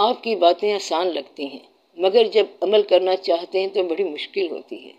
आपकी बातें आसान लगती हैं, मगर जब अमल करना चाहते हैं तो बड़ी मुश्किल होती है।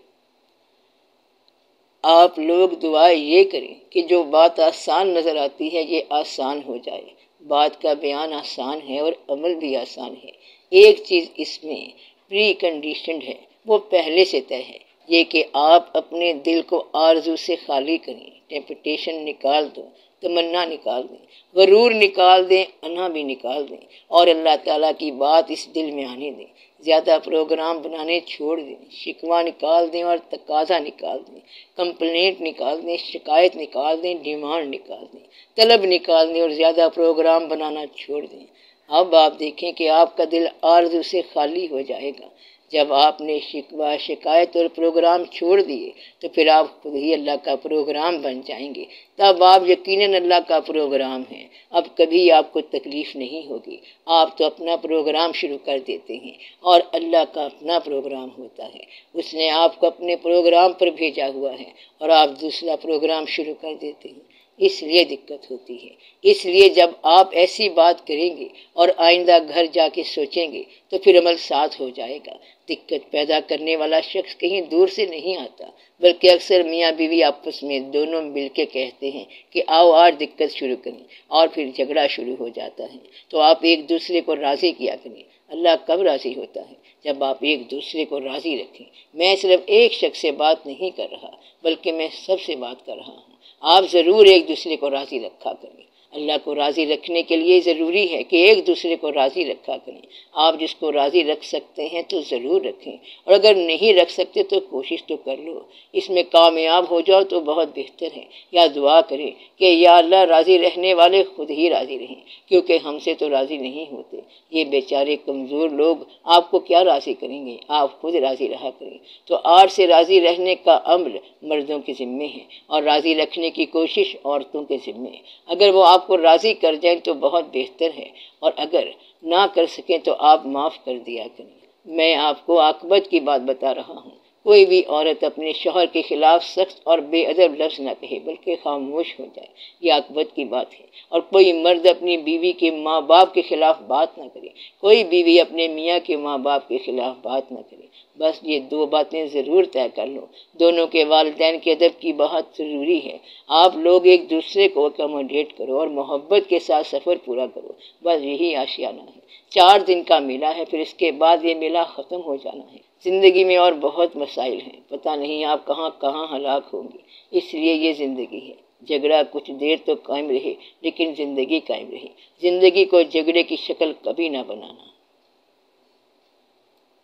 आप लोग दुआ ये करें कि जो बात आसान नज़र आती है, ये आसान हो जाए। बात का बयान आसान है और अमल भी आसान है। एक चीज़ इसमें प्री कंडीशन है, वो पहले से तय है। ये कि आप अपने दिल को आरज़ू से खाली करें टेम्पटेशन निकाल दो, तमन्ना निकाल दें, गरूर निकाल दें अना भी निकाल दें और अल्लाह ताला की बात इस दिल में आने दें। ज़्यादा प्रोग्राम बनाने छोड़ दें शिकवा निकाल दें और तकाजा निकाल दें। कंप्लेंट निकाल दें, शिकायत निकाल दें, डिमांड निकाल दें। तलब निकाल दें और ज़्यादा प्रोग्राम बनाना छोड़ दें। अब आप देखें कि आपका दिल आर्जू से खाली हो जाएगा। जब आपने शिकवा, शिकायत और प्रोग्राम छोड़ दिए तो फिर आप खुद ही अल्लाह का प्रोग्राम बन जाएँगे। तब आप यकीनन अल्लाह का प्रोग्राम हैं। अब कभी आपको तकलीफ़ नहीं होगी। आप तो अपना प्रोग्राम शुरू कर देते हैं। और अल्लाह का अपना प्रोग्राम होता है। उसने आपको अपने प्रोग्राम पर भेजा हुआ है और आप दूसरा प्रोग्राम शुरू कर देते हैं। इसलिए दिक्कत होती है। इसलिए जब आप ऐसी बात करेंगे और आइंदा घर जाके सोचेंगे तो फिर अमल साथ हो जाएगा। दिक्कत पैदा करने वाला शख्स कहीं दूर से नहीं आता, बल्कि अक्सर मियाँ बीवी आपस में दोनों मिल के कहते हैं कि, आओ आज दिक्कत शुरू करें। और फिर झगड़ा शुरू हो जाता है। तो आप एक दूसरे को राज़ी किया करें। अल्लाह कब राज़ी होता है? जब आप एक दूसरे को राज़ी रखें। मैं सिर्फ़ एक शख्स से बात नहीं कर रहा, बल्कि मैं सबसे बात कर रहा हूँ। आप ज़रूर एक दूसरे को राज़ी रखा करें। अल्लाह को राज़ी रखने के लिए ज़रूरी है कि एक दूसरे को राज़ी रखा करें। आप जिसको राज़ी रख सकते हैं तो ज़रूर रखें। और अगर नहीं रख सकते तो कोशिश तो कर लो। इसमें कामयाब हो जाओ तो बहुत बेहतर है। या दुआ करें कि या अल्लाह राज़ी रहने वाले खुद ही राज़ी रहें, क्योंकि हमसे तो राज़ी नहीं होते। ये बेचारे कमज़ोर लोग आपको क्या राज़ी करेंगे? आप खुद राज़ी रहा करें। तो आर से राज़ी रहने का अमल मर्दों के ज़िम्मे है और राज़ी रखने की कोशिश औरतों के ज़िम्मे है। अगर वो आपको राज़ी कर जाए तो बहुत बेहतर है। और अगर ना कर सकें तो आप माफ़ कर दिया करें मैं आपको आकबत की बात बता रहा हूँ। कोई भी औरत अपने शोहर के खिलाफ सख्त और बेअदब लफ्ज़ न कहे, बल्कि खामोश हो जाए। ये आकबत की बात है। और कोई मर्द अपनी बीवी के माँ बाप के खिलाफ बात ना करे। कोई बीवी अपने मियाँ के माँ बाप के खिलाफ बात ना करे। बस ये दो बातें ज़रूर तय कर लो। दोनों के वालदेन के अदब की बहुत ज़रूरी है। आप लोग एक दूसरे को अकोमोडेट करो और मोहब्बत के साथ सफ़र पूरा करो। बस यही आशियाना है। चार दिन का मेला है, फिर इसके बाद ये मेला ख़त्म हो जाना है। ज़िंदगी में और बहुत मसाइल हैं। पता नहीं आप कहाँ कहाँ हलाक होंगे। इसलिए ये ज़िंदगी है। झगड़ा कुछ देर तो कायम रहे, लेकिन ज़िंदगी कायम रहे। ज़िंदगी को झगड़े की शक्ल कभी ना बनाना।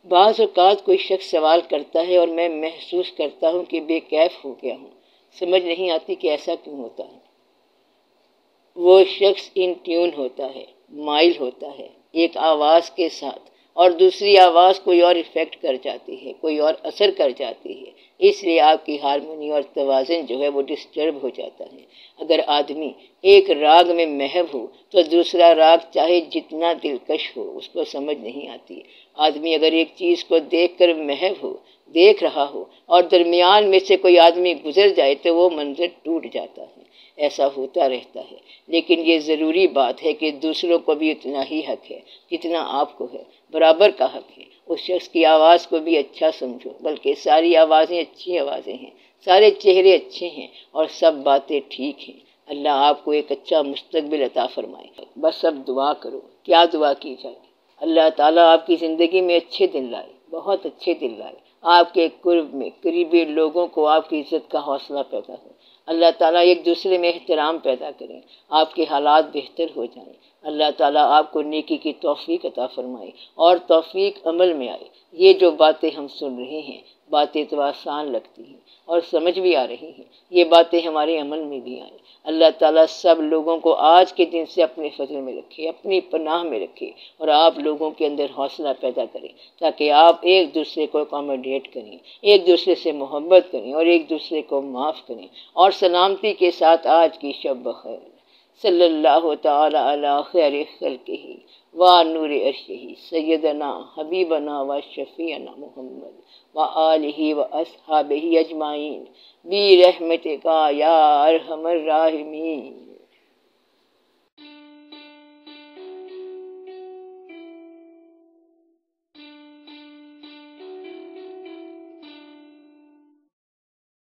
बाज़ अवत कोई शख्स सवाल करता है और मैं महसूस करता हूँ कि बेकैफ हो गया हूँ। समझ नहीं आती कि ऐसा क्यों होता है। वो शख्स इन ट्यून होता है, माइल होता है। एक आवाज़ के साथ और दूसरी आवाज़ कोई और इफ़ेक्ट कर जाती है, कोई और असर कर जाती है। इसलिए आपकी हारमोनी और तोज़न जो है वो डिस्टर्ब हो जाता है। अगर आदमी एक राग में महव हो तो दूसरा राग चाहे जितना दिलकश हो, उसको समझ नहीं आती। आदमी अगर एक चीज़ को देख कर महव हो, देख रहा हो, और दरमियान में से कोई आदमी गुजर जाए तो वो मंजर टूट जाता है। ऐसा होता रहता है। लेकिन ये ज़रूरी बात है कि दूसरों को भी उतना ही हक है, जितना आपको है। बराबर का हक है। उस शख्स की आवाज़ को भी अच्छा समझो, बल्कि सारी आवाज़ें अच्छी आवाज़ें हैं, सारे चेहरे अच्छे हैं और सब बातें ठीक हैं। अल्लाह आपको एक अच्छा मुस्तबिल अता फरमाए। बस अब दुआ करो, क्या दुआ की जाए? अल्लाह ताला आपकी ज़िंदगी में अच्छे दिन लाए, बहुत अच्छे दिन लाए। आपके कुर्ब में करीबी लोगों को आपकी इज़्ज़त का हौसला पैदा हो। अल्लाह ताला एक दूसरे में एहतराम पैदा करें, आपके हालात बेहतर हो जाएँ। अल्लाह ताला आपको नेकी की तौफीक अता फरमाए और तौफीक अमल में आए। ये जो बातें हम सुन रहे हैं बातें तो आसान लगती हैं और समझ भी आ रही हैं। ये बातें हमारे अमल में भी आएँ। अल्लाह ताला सब लोगों को आज के दिन से अपने फजल में रखे, अपनी पनाह में रखे और आप लोगों के अंदर हौसला पैदा करें ताकि आप एक दूसरे को अकोमोडेट करें, एक दूसरे से मोहब्बत करें और एक दूसरे को माफ़ करें। और सलामती के साथ आज की शब बखैर। सल्लल्लाहु ताला अला खैर खल्क़िही, व नूर अर्शही सैदना हबीबना, व शफ़ीना मोहम्मद, व आलिही व असहाबिही अजमाइन बी रहमत का यार हमर राहमीन।